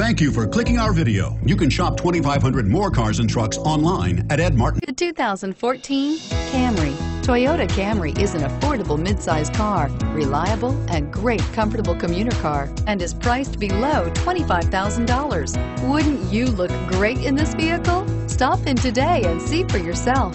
Thank you for clicking our video. You can shop 2,500 more cars and trucks online at Ed Martin. The 2014 Camry. Toyota Camry is an affordable midsize car, reliable and great comfortable commuter car, and is priced below $25,000. Wouldn't you look great in this vehicle? Stop in today and see for yourself.